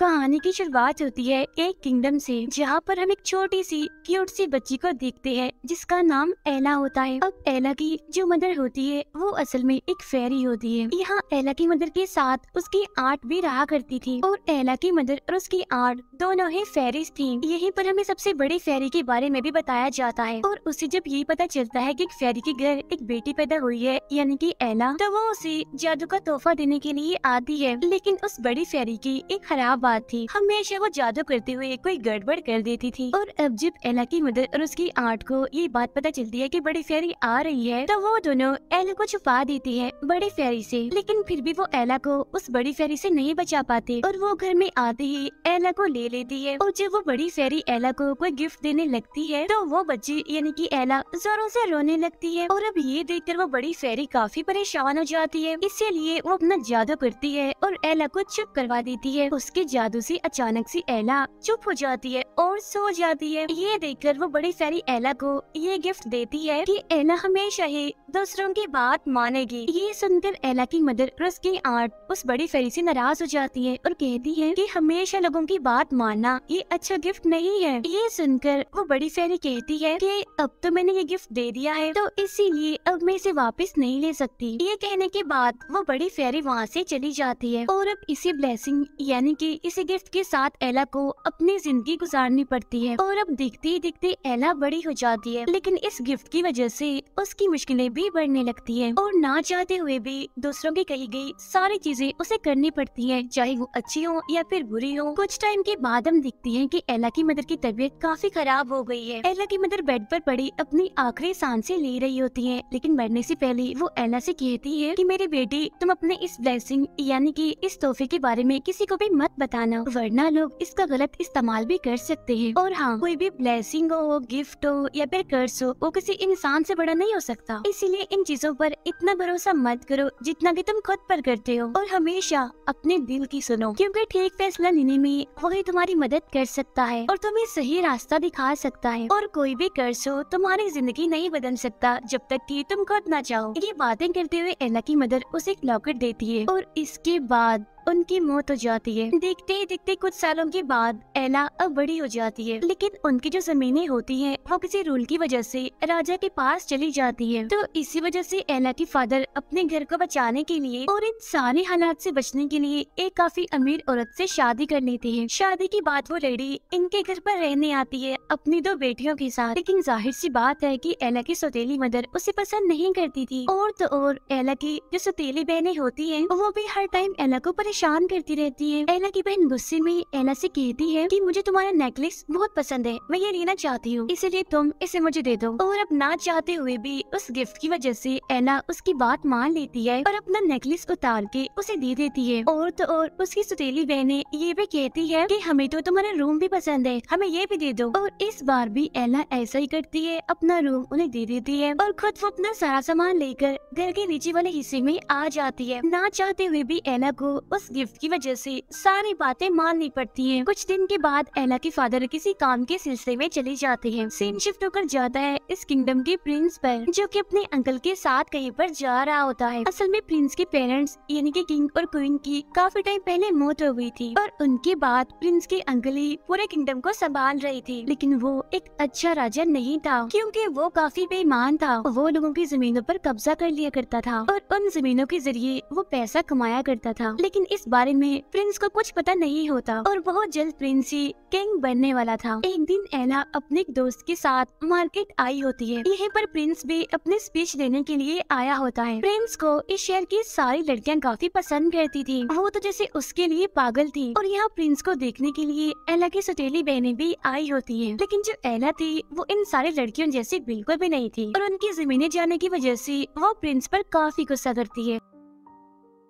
कहानी की शुरुआत होती है एक किंगडम से, जहाँ पर हम एक छोटी सी क्यूट सी बच्ची को देखते हैं, जिसका नाम एला होता है। अब एला की जो मदर होती है, वो असल में एक फेरी होती है। यहाँ एला की मदर के साथ उसकी आर्ट भी रहा करती थी, और एला की मदर और उसकी आर्ट दोनों ही फेरीज थी। यहीं पर हमें सबसे बड़ी फेरी के बारे में भी बताया जाता है, और उसे जब ये पता चलता है की फेरी के घर एक बेटी पैदा हुई है, यानी की एला तो वो उसे जादू का तोहफा देने के लिए आती है। लेकिन उस बड़ी फेरी की एक खराब बात थी। हमेशा वो जादू करते हुए कोई गड़बड़ कर देती थी। और अब जब एला की मदर और उसकी आर्ट को ये बात पता चलती है कि बड़ी फेरी आ रही है तो वो दोनों एला को छुपा देती है बड़ी फेरी से। लेकिन फिर भी वो एला को उस बड़ी फेरी से नहीं बचा पाते। और वो घर में आते ही एला को ले लेती है। और जब वो बड़ी फेरी एला को कोई गिफ्ट देने लगती है तो वो बच्ची यानी कि एला जोरों से रोने लगती है। और अब ये देखकर वो बड़ी फेरी काफ़ी परेशान हो जाती है। इसीलिए वो अपना जादू करती है और एला को चुप करवा देती है। उसके जादू से अचानक से एला चुप हो जाती है और सो जाती है। ये देखकर वो बड़ी फेरी एला को ये गिफ्ट देती है कि एला हमेशा ही दूसरों की बात मानेगी। ये सुनकर एला की मदर और उसकी आर्ट उस बड़ी फेरी से नाराज़ हो जाती है और कहती है कि हमेशा लोगों की बात मानना ये अच्छा गिफ्ट नहीं है। ये सुनकर वो बड़ी फेरी कहती है कि अब तो मैंने ये गिफ्ट दे दिया है तो इसीलिए अब मैं इसे वापस नहीं ले सकती। ये कहने के बाद वो बड़ी फेरी वहाँ से चली जाती है और अब इसी ब्लेसिंग यानी कि इसी गिफ्ट के साथ एला को अपनी ज़िंदगी गुजारनी पड़ती है और अब दिखते ही दिखते एला बड़ी हो जाती है। लेकिन इस गिफ्ट की वजह से उसकी मुश्किलें भी बढ़ने लगती है और ना चाहते हुए भी दूसरों की कही गई सारी चीज़ें उसे करनी पड़ती है। चाहे वो अच्छी हो या फिर बुरी हो, कुछ टाइम के बाद हम दिखती है की एला की मदर की तबीयत काफ़ी खराब हो गई है। एला की मदर बेड पर पड़ी अपनी आखिरी साँसें ले रही होती है, लेकिन मरने से पहले वो एला से कहती है कि, मेरी बेटी, तुम अपने इस ब्लेसिंग यानी कि इस तोहफे के बारे में किसी को भी मत बताना वरना लोग इसका गलत इस्तेमाल भी कर सकते हैं। और हाँ कोई भी ब्लेसिंग हो गिफ्ट हो, या फिर कर्ज हो, वो किसी इंसान से बड़ा नहीं हो सकता। इसीलिए इन चीज़ों पर इतना भरोसा मत करो, जितना कि तुम खुद पर करते हो। और हमेशा अपने दिल की सुनो, क्योंकि ठीक फैसला लेने में वही तुम्हारी मदद कर सकता है, और तुम्हें सही रास्ता दिखा सकता है। और कोई भी कर्ज हो, तुम्हारी ज़िंदगी नहीं बदल सकता, जब तक की तुम खुद ना चाहो। ये बातें करते हुए एला की मदर उसे एक लॉकेट देती है, और इसके बाद उनकी मौत हो जाती है। देखते ही देखते कुछ सालों के बाद, एला अब बड़ी हो जाती है। लेकिन उनकी जो जमीनें होती हैं, वो किसी रूल की वजह से राजा के पास चली जाती है। तो इसी वजह से एला की फादर अपने घर को बचाने के लिए और इन सारे हालात से बचने के लिए एक काफ़ी अमीर औरत से शादी कर लेते हैं। शादी की बात वो लेडी इनके घर पर रहने आती है, अपनी दो बेटियों के साथ। लेकिन ज़ाहिर सी बात है की एला की सौतेली मदर उसे पसंद नहीं करती थी। और तो और एला की जो सौतेली बहनें होती है, वो भी हर टाइम एला को परेशान करती रहती है। एला की बहन गुस्से में एला से कहती है कि मुझे तुम्हारा नेकलेस बहुत पसंद है, मैं ये लेना चाहती हूँ। इसीलिए तुम इसे मुझे दे दो। और अब ना चाहते हुए भी उस गिफ्ट की वजह से एला उसकी बात मान लेती है और अपना नेकलेस उतार के उसे दे देती है। और तो और उसकी सुतेली बहने ये भी कहती है कि हमें तो तुम्हारा रूम भी पसंद है, हमें ये भी दे दो। और इस बार भी एला ऐसा ही करती है, अपना रूम उन्हें दे देती है और खुद वो अपना सारा सामान लेकर घर के नीचे वाले हिस्से में आ जाती है। ना चाहते हुए भी एला को उस गिफ्ट की वजह से सारी बातें माननी पड़ती हैं। कुछ दिन के बाद एला के फादर किसी काम के सिलसिले में चले जाते हैं। सीन शिफ्ट होकर जाता है इस किंगडम के प्रिंस पर, जो कि अपने अंकल के साथ कहीं पर जा रहा होता है। असल में प्रिंस के पेरेंट्स यानी कि किंग और क्वीन की काफ़ी टाइम पहले मौत हो गई थी, और उनके बाद प्रिंस के अंकल ही पूरे किंगडम को संभाल रही थी। लेकिन वो एक अच्छा राजा नहीं था, क्योंकि वो काफ़ी बेईमान था। वो लोगों की जमीनों पर कब्जा कर लिया करता था, और उन जमीनों के ज़रिए वो पैसा कमाया करता था। लेकिन इस बारे में प्रिंस को कुछ पता नहीं होता और बहुत जल्द प्रिंस ही किंग बनने वाला था। एक दिन एला अपने दोस्त के साथ मार्केट आई होती है। यहीं पर प्रिंस भी अपने स्पीच देने के लिए आया होता है। प्रिंस को इस शहर की सारी लड़कियाँ काफ़ी पसंद करती थी। वो तो जैसे उसके लिए पागल थी। और यहाँ प्रिंस को देखने के लिए एला की सटेली बहनें भी आई होती है। लेकिन जो एला थी, वो इन सारी लड़कियों जैसी बिल्कुल भी नहीं थी। और उनकी जमीने जाने की वजह से वो प्रिंस पर काफ़ी गुस्सा करती है।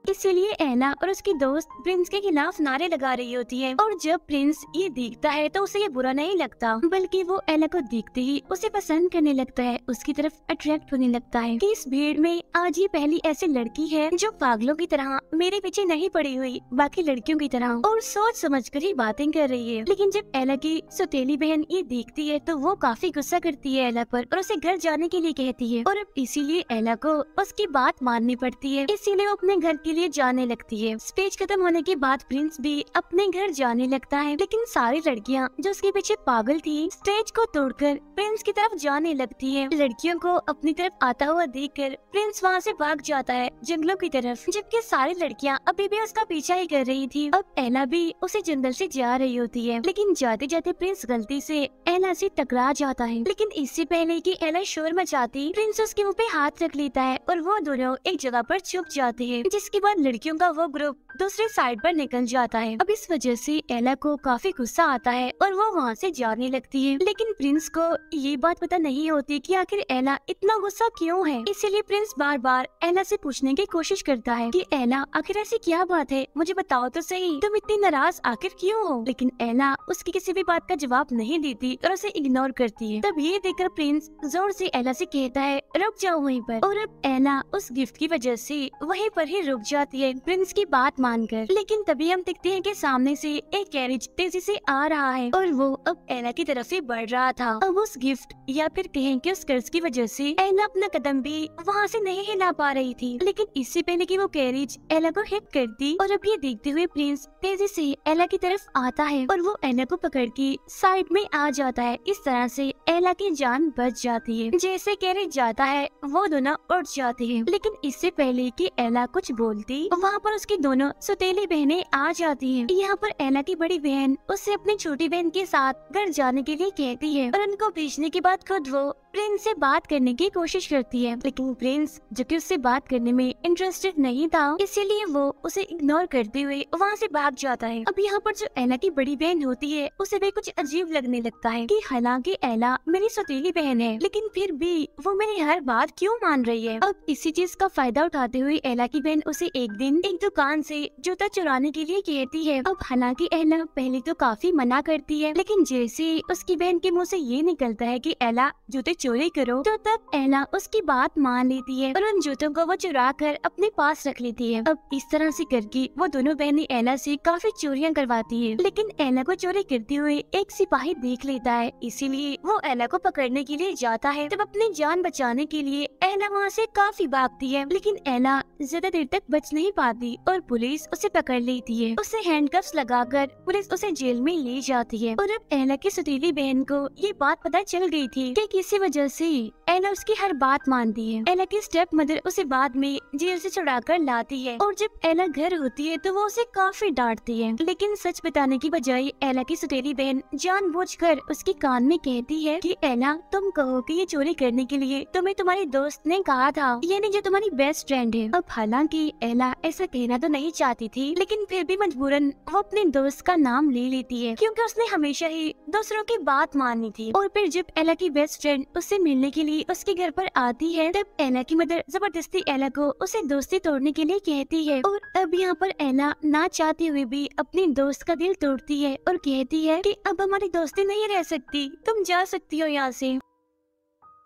इसीलिए एला और उसकी दोस्त प्रिंस के खिलाफ नारे लगा रही होती है। और जब प्रिंस ये देखता है तो उसे ये बुरा नहीं लगता, बल्कि वो एला को देखते ही उसे पसंद करने लगता है। उसकी तरफ़ अट्रैक्ट होने लगता है कि इस भीड़ में आज ये पहली ऐसी लड़की है जो पागलों की तरह मेरे पीछे नहीं पड़ी हुई, बाकी लड़कियों की तरह और सोच समझ कर ही बातें कर रही है। लेकिन जब एला की सौतेली बहन ये देखती है तो वो काफ़ी गुस्सा करती है एला पर और उसे घर जाने के लिए कहती है। और इसीलिए एला को उसकी बात माननी पड़ती है। इसीलिए वो अपने घर के के लिए जाने लगती है। स्पीच खत्म होने के बाद प्रिंस भी अपने घर जाने लगता है। लेकिन सारी लड़कियाँ जो उसके पीछे पागल थी, स्टेज को तोड़कर प्रिंस की तरफ़ जाने लगती है। लड़कियों को अपनी तरफ़ आता हुआ देखकर प्रिंस वहाँ से भाग जाता है जंगलों की तरफ़, जबकि सारी लड़कियाँ अभी भी उसका पीछा ही कर रही थी। अब एला भी उसे जंगल से जा रही होती है, लेकिन जाते जाते प्रिंस गलती से एला से टकरा जाता है। लेकिन इससे पहले कि एला शोर मचाती, प्रिंस उसके मुँह पे हाथ रख लेता है और वो दोनों एक जगह पर छुप जाते हैं, जिसके बाद लड़कियों का वो ग्रुप दूसरे साइड पर निकल जाता है। अब इस वजह से एला को काफ़ी गुस्सा आता है और वो वहाँ से जाने लगती है। लेकिन प्रिंस को ये बात पता नहीं होती कि आखिर एला इतना गुस्सा क्यों है। इसीलिए प्रिंस बार बार एला से पूछने की कोशिश करता है कि एला आखिर ऐसी क्या बात है? मुझे बताओ तो सही, तुम इतनी नाराज़ आखिर क्यों हो? लेकिन एला उसकी किसी भी बात का जवाब नहीं देती और उसे इग्नोर करती है। तब ये देखकर प्रिंस ज़ोर से एला से कहता है, रुक जाओ वहीं पर। और अब एला उस गिफ्ट की वजह से वहीं पर ही रुक जाती है। प्रिंस की बात मानकर। लेकिन तभी हम देखते हैं कि सामने से एक कैरेज तेज़ी से आ रहा है और वो अब एला की तरफ़ से बढ़ रहा था। अब उस गिफ्ट या फिर कहें कि उस कर्ज की वजह से एला अपना कदम भी वहाँ से नहीं हिला पा रही थी। लेकिन इससे पहले कि वो कैरेज एला को हिट करती और अब ये देखते हुए प्रिंस तेज़ी से एला की तरफ़ आता है और वो एला को पकड़ के साइड में आ जाता है। इस तरह से एला की जान बच जाती है। जैसे कैरेज जाता है, वो दोनों उठ जाते हैं। लेकिन इससे पहले कि एला कुछ बोलती वहाँ पर उसकी दोनों सुतेली बहनें आ जाती हैं। यहाँ पर एला की बड़ी बहन उससे अपनी छोटी बहन के साथ घर जाने के लिए कहती है और उनको भेजने के बाद खुद वो प्रिंस से बात करने की कोशिश करती है। लेकिन प्रिंस, जो कि उससे बात करने में इंटरेस्टेड नहीं था, इसीलिए वो उसे इग्नोर करते हुए वहाँ से भाग जाता है। अब यहाँ पर जो एला की बड़ी बहन होती है, उसे भी कुछ अजीब लगने लगता है कि हालाँकि एला मेरी सतीली बहन है, लेकिन फिर भी वो मेरी हर बात क्यों मान रही है? अब इसी चीज़ का फ़ायदा उठाते हुए एला की बहन उसे एक दिन एक दुकान से जूता चुराने के लिए कहती है। अब हालाँकि एला पहले तो काफ़ी मना करती है, लेकिन जैसे उसकी बहन के मुँह से ये निकलता है की एला, जूते चोरी करो तो तब एला उसकी बात मान लेती है और उन जूतों को वो चुरा कर अपने पास रख लेती है। अब इस तरह से करके वो दोनों बहनें एला से काफ़ी चोरियाँ करवाती है, लेकिन एला को चोरी करते हुए एक सिपाही देख लेता है। इसीलिए वो एला को पकड़ने के लिए जाता है। तब अपनी जान बचाने के लिए एला वहाँ से काफ़ी भागती है, लेकिन एला ज़्यादा देर तक बच नहीं पाती और पुलिस उसे पकड़ लेती है। उसे हैंडकफ्स लगाकर पुलिस उसे जेल में ले जाती है। और अब एला की सतीली बहन को ये बात पता चल गई थी कि किसी वजह से एला उसकी हर बात मानती है। एला की स्टेप मदर उसे बाद में जेल से छुड़ाकर लाती है और जब एला घर होती है तो वो उसे काफ़ी डांटती है। लेकिन सच बताने की बजाय एला की सटेली बहन जानबूझकर उसके कान में कहती है कि एला तुम कहो कि ये चोरी करने के लिए तुम्हें तुम्हारे दोस्त ने कहा था, यानी जो तुम्हारी बेस्ट फ्रेंड है। अब हालाँकि एला ऐसा कहना तो नहीं चाहती थी, लेकिन फिर भी मजबूरन वो अपने दोस्त का नाम ले लेती है, क्योंकि उसने हमेशा ही दूसरों की बात माननी थी। और फिर जब एला की बेस्ट फ्रेंड उससे मिलने के लिए उसके घर पर आती है, तब एला की मदर ज़बरदस्ती एला को उसे दोस्ती तोड़ने के लिए कहती है। और अब यहाँ पर एला ना चाहते हुए भी अपनी दोस्त का दिल तोड़ती है और कहती है कि अब हमारी दोस्ती नहीं रह सकती, तुम जा सकती हो यहाँ से।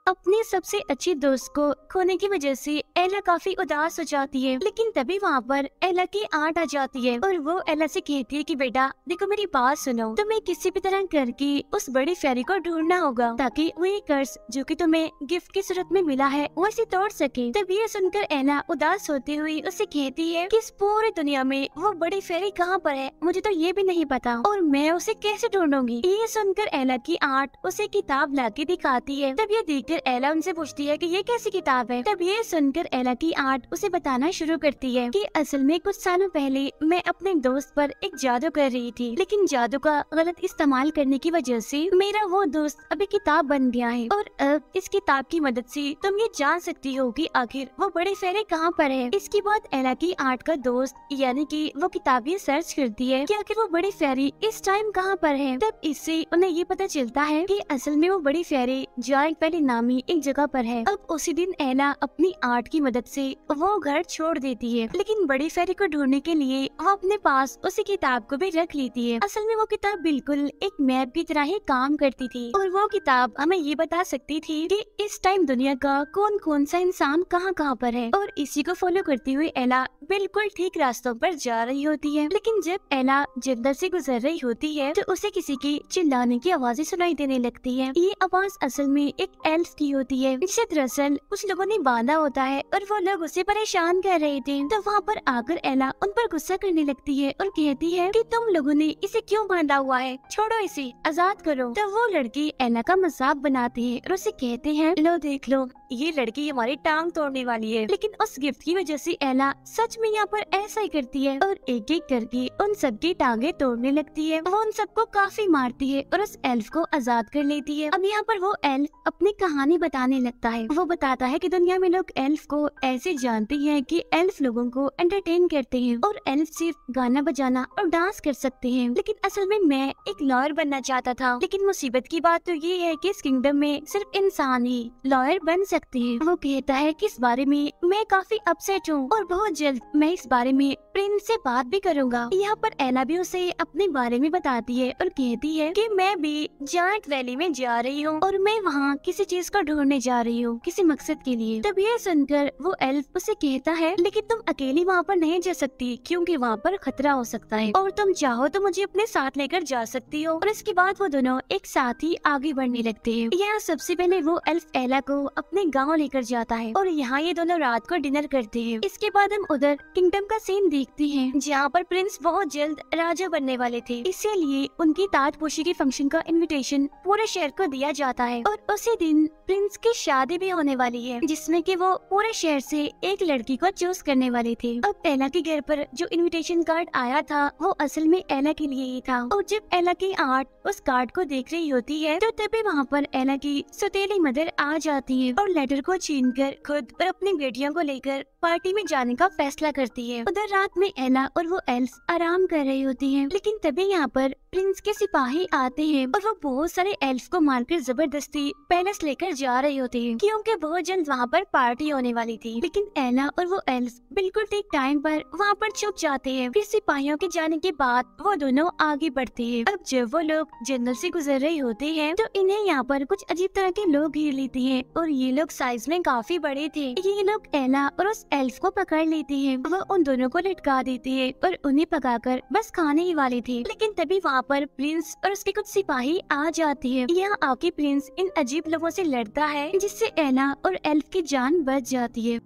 अपनी सबसे अच्छी दोस्त को खोने की वजह से एला काफ़ी उदास हो जाती है, लेकिन तभी वहाँ पर एला की आंट आ जाती है और वो एला से कहती है कि, बेटा, देखो मेरी बात सुनो। तुम्हें किसी भी तरह करके उस बड़ी फेरी को ढूंढना होगा, ताकि वो ये कर्ज जो कि तुम्हें गिफ्ट की सूरत में मिला है, वो इसे तोड़ सके। तब ये सुनकर एला उदास होती हुई उसे कहती है की पूरी दुनिया में वो बड़ी फेरी कहाँ पर है, मुझे तो ये भी नहीं पता, और मैं उसे कैसे ढूंढूँगी? ये सुनकर एला की आंट उसे किताब ला दिखाती है। तब ये देखकर एला उनसे पूछती है कि ये कैसी किताब है। तब ये सुनकर एला की आर्ट उसे बताना शुरू करती है कि असल में कुछ सालों पहले मैं अपने दोस्त पर एक जादू कर रही थी, लेकिन जादू का गलत इस्तेमाल करने की वजह से मेरा वो दोस्त अभी किताब बन गया है। और अब इस किताब की मदद से तुम ये जान सकती हो कि आखिर वो बड़े फेरे कहाँ पर है। इसके बाद एला की आर्ट का दोस्त यानी कि वो किताब ये सर्च करती है कि आखिर वो बड़ी फेरी इस टाइम कहाँ पर है। तब इससे उन्हें ये पता चलता है कि असल में वो बड़ी फेरी जॉइंट पहले नामी एक जगह पर है। अब उसी दिन ऐना अपनी आर्ट की मदद से वो घर छोड़ देती है। लेकिन बड़ी फेरी को ढूँढने के लिए वो अपने पास उसी किताब को भी रख लेती है। असल में वो किताब बिल्कुल एक मैप की तरह ही काम करती थी। और वो किताब हमें ये बता सकती थी कि इस टाइम दुनिया का कौन कौन सा इंसान कहाँ कहाँ पर है। और इसी को फॉलो करते हुए एला बिल्कुल ठीक रास्तों पर जा रही होती है। लेकिन जब एला जंगल से गुजर रही होती है तो उसे किसी की चिल्लाने की आवाज़ें सुनाई देने लगती है। ये आवाज़ असल में एक एल्फ की होती है। जिसे दरअसल कुछ लोगों ने बांधा होता है और वो लोग उसे परेशान कर रहे थे। तो वहाँ पर आकर एला उन पर गुस्सा करने लगती है और कहती है कि तुम लोगों ने इसे क्यों बांधा हुआ है? छोड़ो इसे, आज़ाद करो। तो वो लड़की एला का मज़ाक बनाती है और उसे कहते हैं, लो, देख लो, ये लड़की हमारी टांग तोड़ने वाली है। लेकिन उस गिफ्ट की वजह से एला सच में यहाँ पर ऐसा ही करती है और एक एक करके उन सबकी टांगे तोड़ने लगती है। वो उन सबको काफ़ी मारती है और उस एल्फ को आज़ाद कर लेती है। अब यहाँ पर वो एल्फ अपनी कहानी बताने लगता है। वो बताता है कि दुनिया में लोग एल्फ को ऐसे जानते हैं कि एल्फ लोगों को एंटरटेन करते हैं और एल्फ सिर्फ़ गाना बजाना और डांस कर सकते हैं। लेकिन असल में मैं एक लॉयर बनना चाहता था। लेकिन मुसीबत की बात तो ये है कि इस किंगडम में सिर्फ़ इंसान ही लॉयर बन सकते हैं। वो कहता है कि इस बारे में मैं काफ़ी अपसेट हूँ और बहुत जल्द मैं इस बारे में प्रिंस से बात भी करूँगा। यहाँ पर एला भी उसे अपने बारे में बताती है और कहती है कि मैं भी जाट वैली में जा रही हूँ और मैं वहाँ किसी चीज़ को ढूँढने जा रही हो किसी मकसद के लिए। तब ये सुनकर वो एल्फ उसे कहता है, लेकिन तुम अकेली वहाँ पर नहीं जा सकती, क्योंकि वहाँ पर खतरा हो सकता है। और तुम चाहो तो मुझे अपने साथ लेकर जा सकती हो। और इसके बाद वो दोनों एक साथ ही आगे बढ़ने लगते हैं। यहाँ सबसे पहले वो एल्फ एला को अपने गाँव लेकर जाता है और यहाँ ये दोनों रात को डिनर करते हैं। इसके बाद हम उधर किंगडम का सीन देखते हैं, जहाँ पर प्रिंस बहुत जल्द राजा बनने वाले थे। इसीलिए उनकी ताजपोशी के फ़ंक्शन का इनविटेशन पूरे शहर को दिया जाता है और उसी दिन प्रिंस की शादी भी होने वाली है, जिसमें कि वो पूरे शहर से एक लड़की को चूज़ करने वाले थे। अब एला के घर पर जो इनविटेशन कार्ड आया था, वो असल में एला के लिए ही था। और जब एला की आर्ट उस कार्ड को देख रही होती है तो तभी वहाँ पर एला की सौतेली मदर आ जाती है और लेटर को छीन कर खुद और अपनी बेटियों को लेकर पार्टी में जाने का फैसला करती है। उधर रात में एला और वो एल्स आराम कर रही होती है, लेकिन तभी यहाँ पर प्रिंस के सिपाही आते हैं और वो बहुत सारे एल्फ को मारकर ज़बरदस्ती पैलेस लेकर जा रहे होते हैं, क्योंकि बहुत जल्द वहाँ पर पार्टी होने वाली थी। लेकिन एला और वो एल्फ बिल्कुल ठीक टाइम पर वहाँ पर छुप जाते हैं। फिर सिपाहियों के जाने के बाद वो दोनों आगे बढ़ते हैं। अब जब वो लोग जंगल से गुजर रहे होते हैं तो इन्हें यहाँ पर कुछ अजीब तरह के लोग घेर लेते हैं और ये लोग साइज़ में काफ़ी बड़े थे। ये लोग एला और उस एल्फ को पकड़ लेते हैं। वो उन दोनों को लटका देते हैं और उन्हें पकाकर बस खाने ही वाले थे। लेकिन तभी वहाँ पर प्रिंस और उसके कुछ सिपाही आ जाते हैं। यहाँ आके प्रिंस इन अजीब लोगों से लड़ता है, जिससे एना और एल्फ की जान बच जाती है।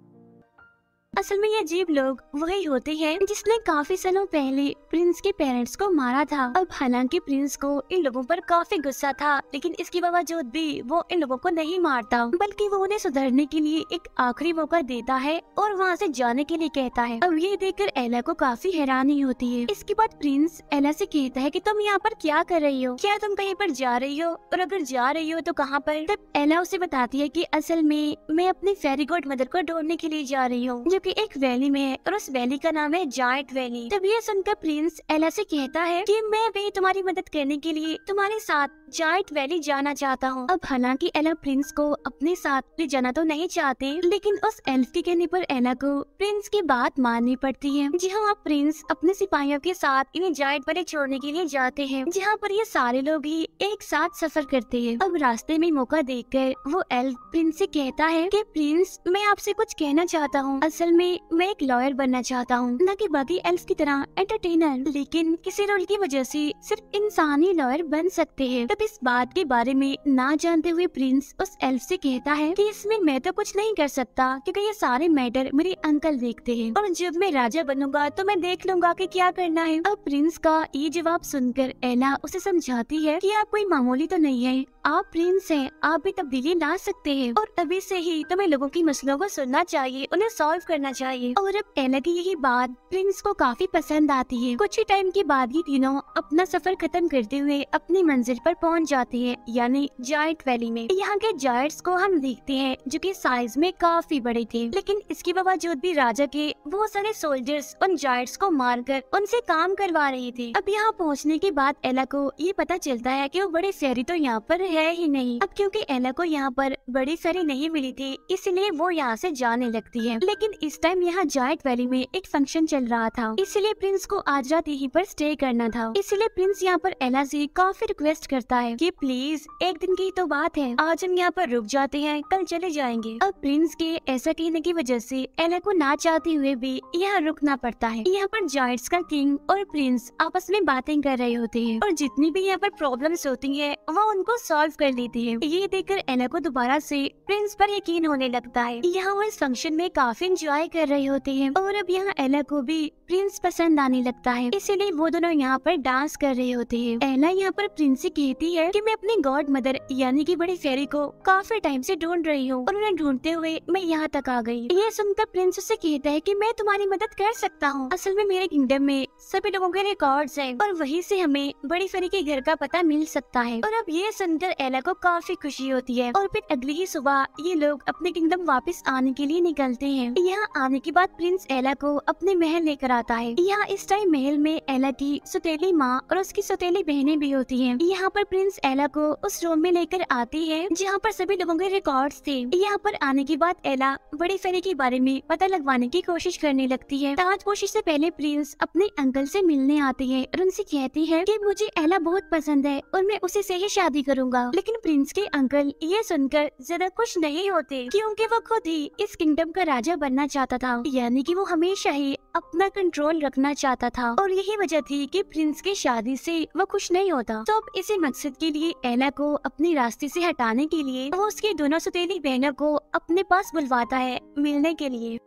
असल में ये अजीब लोग वही होते हैं जिसने काफ़ी सालों पहले प्रिंस के पेरेंट्स को मारा था। अब हालाँकि प्रिंस को इन लोगों पर काफ़ी गुस्सा था, लेकिन इसके बावजूद भी वो इन लोगों को नहीं मारता, बल्कि वो उन्हें सुधरने के लिए एक आखिरी मौका देता है और वहाँ से जाने के लिए कहता है। अब ये देखकर एला को काफ़ी हैरानी होती है। इसके बाद प्रिंस एला से कहता है की तुम यहाँ पर क्या कर रही हो? क्या तुम कहीं पर जा रही हो? और अगर जा रही हो तो कहाँ पर? तब एला उसे बताती है की असल में मैं अपनी फेरी गोड मदर को ढूँढने के लिए जा रही हूँ। कि एक वैली में है और उस वैली का नाम है जाइंट वैली। तब ये सुनकर प्रिंस एला से कहता है कि मैं भी तुम्हारी मदद करने के लिए तुम्हारे साथ जाइंट वैली जाना चाहता हूँ। अब हालाँकि एला प्रिंस को अपने साथ ले जाना तो नहीं चाहते, लेकिन उस एल्फ के कहने पर एला को प्रिंस की बात माननी पड़ती है। जी हाँ प्रिंस अपने सिपाहियों के साथ इन्हें जाइंट वैली छोड़ने के लिए जाते हैं, जहाँ पर ये सारे लोग ही एक साथ सफ़र करते हैं। अब रास्ते में मौका देखकर वो एल्फ प्रिंस से कहता है की प्रिंस, मैं आपसे कुछ कहना चाहता हूँ। असल में, मैं एक लॉयर बनना चाहता हूँ। न कि बाकी एल्फ की तरह एंटरटेनर लेकिन किसी रोल की वजह से सिर्फ़ इंसानी लॉयर बन सकते हैं। तब इस बात के बारे में ना जानते हुए प्रिंस उस एल्फ से कहता है कि इसमें मैं तो कुछ नहीं कर सकता, क्योंकि ये सारे मैटर मेरे अंकल देखते हैं। और जब मैं राजा बनूँगा तो मैं देख लूँगा कि क्या करना है। अब प्रिंस का ये जवाब सुनकर एला उसे समझाती है कि आप कोई मामूली तो नहीं है। आप प्रिंस हैं, आप भी तब्दीली ला सकते हैं। और अभी से ही तुम्हें लोगों की मसलों को सुनना चाहिए, उन्हें सॉल्व करना चाहिए। और अब एला की यही बात प्रिंस को काफ़ी पसंद आती है। कुछ ही टाइम के बाद ही तीनों अपना सफ़र खत्म करते हुए अपनी मंजिल पर पहुँच जाते हैं, यानी जाइंट वैली में। यहाँ के जायंट्स को हम देखते हैं, जो की साइज़ में काफ़ी बड़े थे। लेकिन इसके बावजूद भी राजा के बहुत सारे सोल्जर्स उन जायंट्स को मारकर उनसे काम करवा रहे थे। अब यहाँ पहुँचने के बाद एला को ये पता चलता है की वो बड़े शहरी तो यहाँ पर है ही नहीं। अब क्योंकि एला को यहाँ पर बड़ी फेरी नहीं मिली थी, इसलिए वो यहाँ से जाने लगती है। लेकिन इस टाइम यहाँ जाइंट वैली में एक फ़ंक्शन चल रहा था। इसलिए प्रिंस को आज रात यहीं पर स्टे करना था। इसलिए प्रिंस यहाँ पर एला से काफ़ी रिक्वेस्ट करता है कि प्लीज़ एक दिन की तो बात है। आज हम यहाँ पर रुक जाते हैं, कल चले जाएँगे। अब प्रिंस के ऐसा कहने की वजह से एला को ना चाहते हुए भी यहाँ रुकना पड़ता है। यहाँ पर जाइंट्स का किंग और प्रिंस आपस में बातें कर रहे होते हैं। और जितनी भी यहाँ पर प्रॉब्लम्स होती है, वो उनको सॉल्व सॉल्व कर लेती है। ये देखकर एला को दोबारा से प्रिंस पर यकीन होने लगता है। यहाँ वो इस फ़ंक्शन में काफ़ी इंजॉय कर रहे होते हैं और अब यहाँ एला को भी प्रिंस पसंद आने लगता है। इसीलिए वो दोनों यहाँ पर डांस कर रहे होते हैं। एला यहाँ पर प्रिंस से कहती है कि मैं अपनी गॉड मदर यानी कि बड़ी फेरी को काफ़ी टाइम से ढूंढ रही हूँ और उन्हें ढूंढते हुए मैं यहाँ तक आ गई। ये सुनकर प्रिंस उससे कहता है कि मैं तुम्हारी मदद कर सकता हूँ। असल में मेरे किंगडम में सभी लोगों के रिकॉर्ड्स हैं और वहीं से हमें बड़ी फेरी के घर का पता मिल सकता है। और अब ये सुनकर एला को काफ़ी खुशी होती है और फिर अगली ही सुबह ये लोग अपने किंगडम वापस आने के लिए निकलते हैं। यहाँ आने के बाद प्रिंस एला को अपने महल लेकर आता है। यहाँ इस टाइम महल में एला की सुतेली माँ और उसकी सुतेली बहनें भी होती है। यहाँ पर प्रिंस एला को उस रूम में लेकर आती है, जहाँ पर सभी लोगों के रिकॉर्ड थे। यहाँ पर आने के बाद एला बड़ी फेरी के बारे में पता लगवाने की कोशिश करने लगती है। ताजपोशी से पहले प्रिंस अपने अंकल से मिलने आती है और उनसे कहती है कि मुझे एला बहुत पसंद है और मैं उसी से ही शादी करूँगा। लेकिन प्रिंस के अंकल ये सुनकर ज़्यादा खुश नहीं होते क्योंकि वो खुद ही इस किंगडम का राजा बनना चाहता था। यानी कि वो हमेशा ही अपना कंट्रोल रखना चाहता था। और यही वजह थी कि प्रिंस की शादी से वो खुश नहीं होता। तो अब इसी मकसद के लिए एला को अपने रास्ते से हटाने के लिए वो उसकी दोनों सतीली बहनों को अपने पास बुलवाता है मिलने के लिए।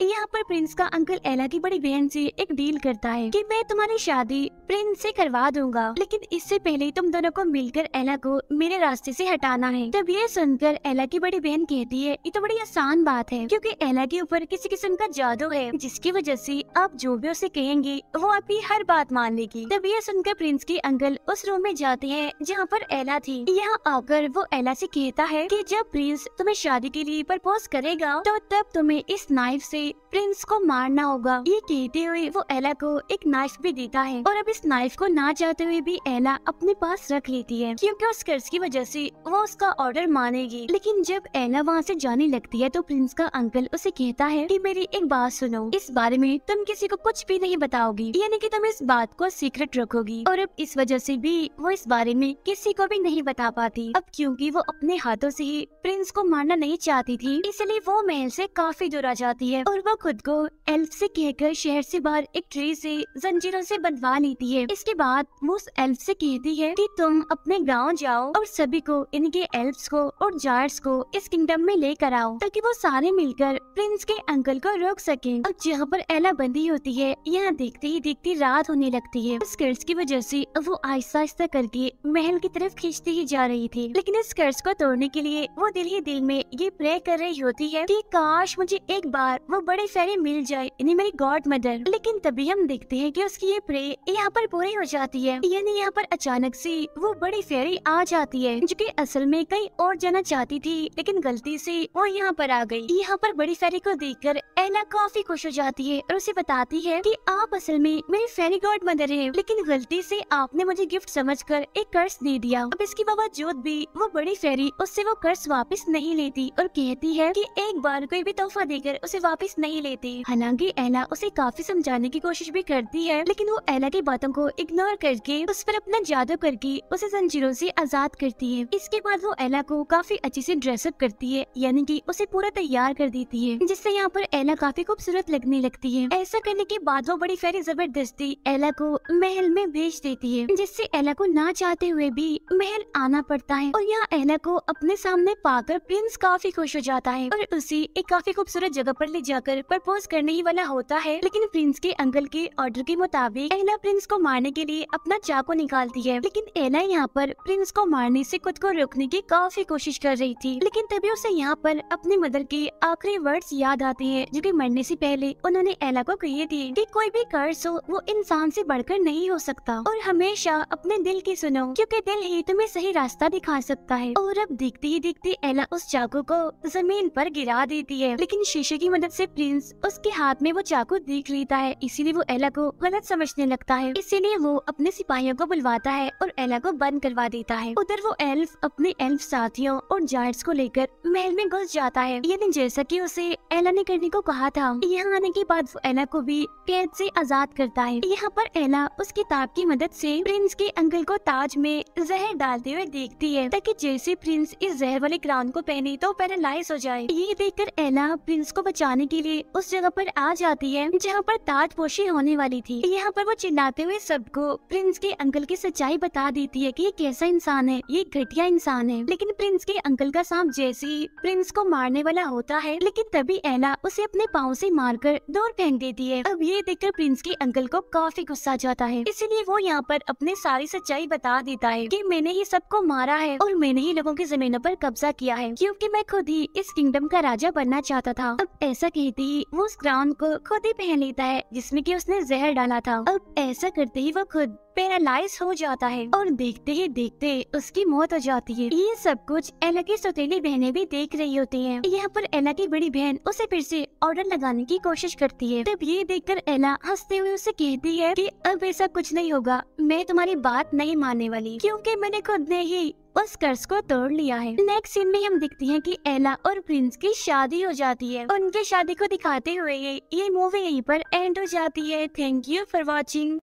यहाँ पर प्रिंस का अंकल एला की बड़ी बहन से एक डील करता है कि मैं तुम्हारी शादी प्रिंस से करवा दूँगा। लेकिन इससे पहले तुम दोनों को मिलकर एला को मेरे रास्ते से हटाना है। तब ये सुनकर एला की बड़ी बहन कहती है, ये तो बड़ी आसान बात है, क्योंकि एला के ऊपर किसी किस्म का जादू है, जिसकी वजह से आप जो भी उसे कहेंगे, वो आपकी हर बात मान लेगी। तब ये सुनकर प्रिंस की अंकल उस रूम में जाते हैं, जहाँ पर एला थी। यहाँ आकर वो एला से कहता है कि जब प्रिंस तुम्हें शादी के लिए प्रपोज करेगा तो तब तुम्हें इस नाइफ से प्रिंस को मारना होगा। ये कहते हुए वो एला को एक नाइफ भी देता है और अब इस नाइफ को ना चाहते हुए भी एला अपने पास रख लेती है, क्योंकि उस कर्ज की वजह से वो उसका ऑर्डर मानेगी। लेकिन जब एला वहाँ से जाने लगती है तो प्रिंस का अंकल उसे कहता है कि, मेरी एक बात सुनो। इस बारे में तुम किसी को कुछ भी नहीं बताओगी। यानी कि तुम इस बात को सीक्रेट रखोगी। और अब इस वजह से भी वो इस बारे में किसी को भी नहीं बता पाती। अब क्योंकि वो अपने हाथों से ही प्रिंस को मारना नहीं चाहती थी, इसलिए वो महल से काफ़ी दूर आ जाती है और वो खुद को एल्फ से कहकर शहर से बाहर एक ट्री से, जंजीरों से बंधवा लेती है। इसके बाद वो उस एल्फ से कहती है कि तुम अपने गाँव जाओ और सभी को, इनके एल्फ्स को और जार्स को इस किंगडम में लेकर आओ, ताकि वो सारे मिलकर प्रिंस के अंकल को रोक सके। अब जहाँ पर एला बंदी होती है, यहाँ देखते ही देखती रात होने लगती है। उस कर्ज की वजह से वो आहिस्ता आहिस्ता करके महल की तरफ़ खींचती ही जा रही थी। लेकिन इस कर्ज को तोड़ने के लिए वो दिल ही दिल में ये प्रे कर रही होती है कि काश मुझे एक बार वो बड़े फेरी मिल जाए, यानी मेरी गॉड मदर। लेकिन तभी हम देखते हैं कि उसकी ये प्रे यहाँ पर पूरी हो जाती है। यानी यहाँ पर अचानक से वो बड़ी फेरी आ जाती है, जो कि असल में कहीं और जाना चाहती थी, लेकिन गलती से वो यहाँ पर आ गई। यहाँ पर बड़ी फेरी को देखकर एला काफ़ी खुश हो जाती है और उसे बताती है कि आप असल में मेरी फेरी गॉड मदर है, लेकिन गलती से आपने मुझे गिफ्ट समझकर एक कर्ज दे दिया। अब इसके बावजूद भी वो बड़ी फेरी, उससे वो कर्ज वापस नहीं लेती और कहती है कि एक बार कोई भी तोहफा देकर उसे वापस नहीं लेती। हालाँकि, एला उसे काफ़ी समझाने की कोशिश भी करती है, लेकिन वो एला की बातों को इग्नोर करके, उस पर अपना जादू करके, उसे जंजीरों से आज़ाद करती है। इसके बाद वो एला को काफ़ी अच्छी से ड्रेसअप करती है, यानी कि उसे पूरा तैयार कर देती है, जिससे यहाँ पर एला काफ़ी खूबसूरत लगने लगती है। ऐसा करने के बाद वो बड़ी फेरी ज़बरदस्ती एला को महल में भेज देती है, जिससे एला को ना चाहते हुए भी महल आना पड़ता है, और यहाँ एला को अपने सामने पाकर प्रिंस काफ़ी खुश हो जाता है, और उसे एक काफ़ी खूबसूरत जगह पर ले जाकर प्रपोज करने ही वाला होता है, लेकिन प्रिंस के अंकल के ऑर्डर के मुताबिक एला प्रिंस को मारने के लिए अपना चाकू निकालती है। लेकिन एला यहाँ पर प्रिंस को मारने से खुद को रोकने की काफ़ी कोशिश कर रही थी। लेकिन तभी उसे यहाँ पर अपनी मदर के आखिरी वर्ड्स याद आते हैं, जो कि मरने से पहले उन्होंने एला को कही थी कि कोई भी कर्ज हो, वो इंसान से बढ़कर नहीं हो सकता। और हमेशा अपने दिल की सुनो, क्योंकि दिल ही तुम्हें सही रास्ता दिखा सकता है। और अब देखते ही देखते एला उस चाकू को ज़मीन पर गिरा देती है, लेकिन शीशे की मदद से प्रिंस उसके हाथ में वो चाकू देख लेता है, इसीलिए वो एला को गलत समझने लगता है। इसीलिए वो अपने सिपाहियों को बुलवाता है और एला को बंद करवा देता है। उधर वो एल्फ अपने एल्फ साथियों और जायट्स को लेकर महल में घुस जाता है। यानी जैसा कि उसे एला ने करने को कहा था। यहाँ आने के बाद वो एला को भी कैद से आज़ाद करता है। यहाँ पर एला उस किताब की मदद से प्रिंस के अंकल को ताज में जहर डालते हुए देखती है। ताकि जैसे प्रिंस इस जहर वाले क्राउन को पहने तो पैरालाइज हो जाए। ये देखकर एला प्रिंस को बचाने के के लिए उस जगह पर आ जाती है, जहाँ पर ताजपोशी होने वाली थी। यहाँ पर वो चिल्लाते हुए सबको, प्रिंस के अंकल की सच्चाई बता देती है कि ये कैसा इंसान है, ये घटिया इंसान है। लेकिन प्रिंस के अंकल का सांप जैसे ही प्रिंस को मारने वाला होता है, लेकिन तभी एला उसे अपने पाँव से मारकर दूर फेंक देती है। अब ये देखकर प्रिंस के अंकल को काफ़ी गुस्सा जाता है। इसीलिए वो यहाँ पर अपने सारी सच्चाई बता देता है कि मैंने ही सबको मारा है और मैंने ही लोगों की जमीनों पर कब्जा किया है, क्योंकि मैं खुद ही इस किंगडम का राजा बनना चाहता था। अब ऐसा कहते ही वो उस क्राउन को खुद ही पहन लेता है, जिसमें कि उसने जहर डाला था। अब ऐसा करते ही वो खुद पैरालाइज हो जाता है और देखते ही देखते उसकी मौत हो जाती है। ये सब कुछ एला की सौतेली बहनें भी देख रही होती हैं। यहाँ पर एला की बड़ी बहन उसे फिर से ऑर्डर लगाने की कोशिश करती है। तब ये देखकर एला हँसते हुए उसे कहती है कि, अब ऐसा कुछ नहीं होगा, मैं तुम्हारी बात नहीं मानने वाली, क्योंकि मैंने खुद ने ही उस कर्ज को तोड़ लिया है। नेक्स्ट सीन में हम देखते हैं कि एला और प्रिंस की शादी हो जाती है। उनके शादी को दिखाते हुए ये, मूवी यहीं पर एंड हो जाती है। Thank you for watching